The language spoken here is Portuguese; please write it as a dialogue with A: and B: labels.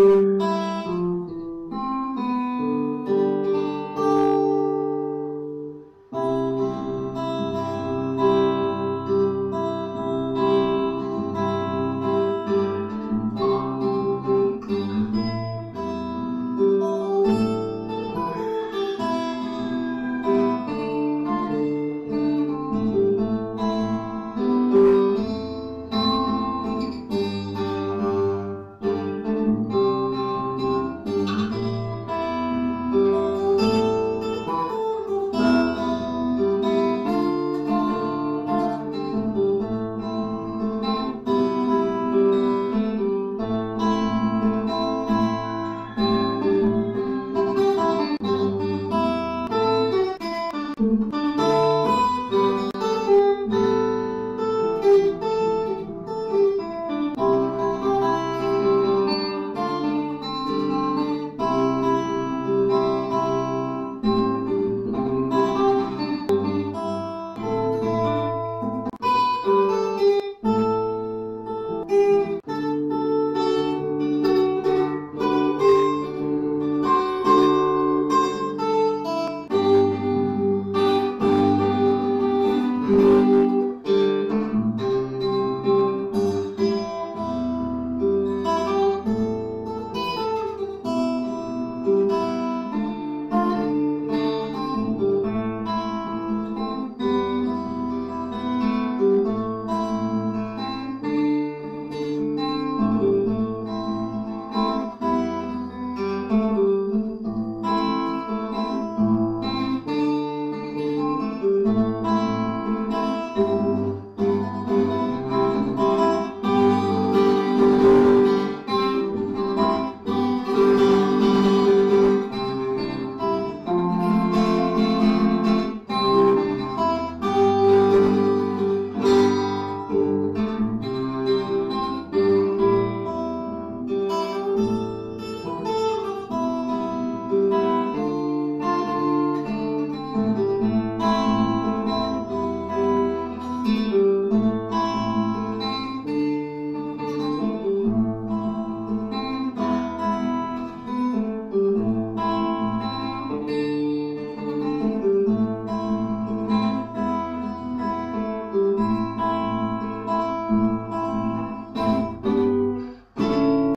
A: Música